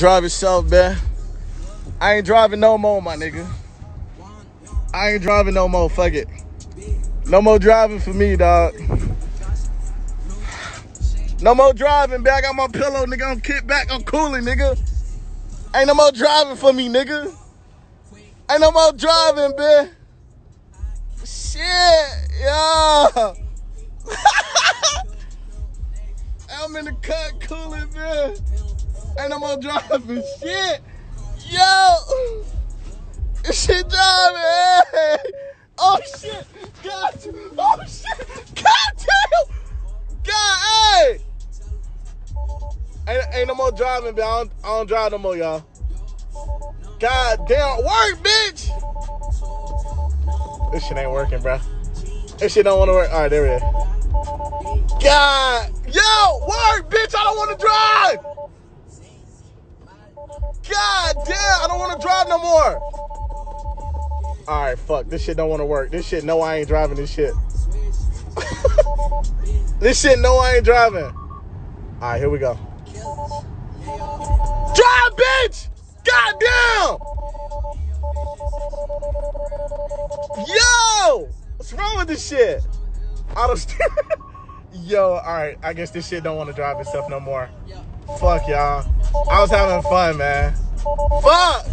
Drive yourself, man. I ain't driving no more, my nigga. I ain't driving no more. Fuck it. No more driving for me, dog. No more driving. I got my pillow, nigga. I'm kicked back. I'm cooling, nigga. Ain't no more driving for me, nigga. Ain't no more driving, man. Shit, yeah. I'm in the cut cooling, man. Ain't no more driving. Shit. Yo. This shit driving. Oh, shit. God. Oh, shit. God damn. God, hey. Ain't, ain't no more driving, man. I don't, I don't drive no more, y'all. God damn. Work, bitch. This shit ain't working, bro. This shit don't want to work. All right, there we go. God. Yo, work, bitch. I don't want to drive. God damn, I don't want to drive no more. All right, fuck. This shit don't want to work. This shit, no, I ain't driving this shit. this shit, no, I ain't driving. All right, here we go. Drive, bitch! God damn! Yo! What's wrong with this shit? Auto steer. Yo, all right. I guess this shit don't want to drive itself no more. Fuck y'all. I was having fun, man. Fuck!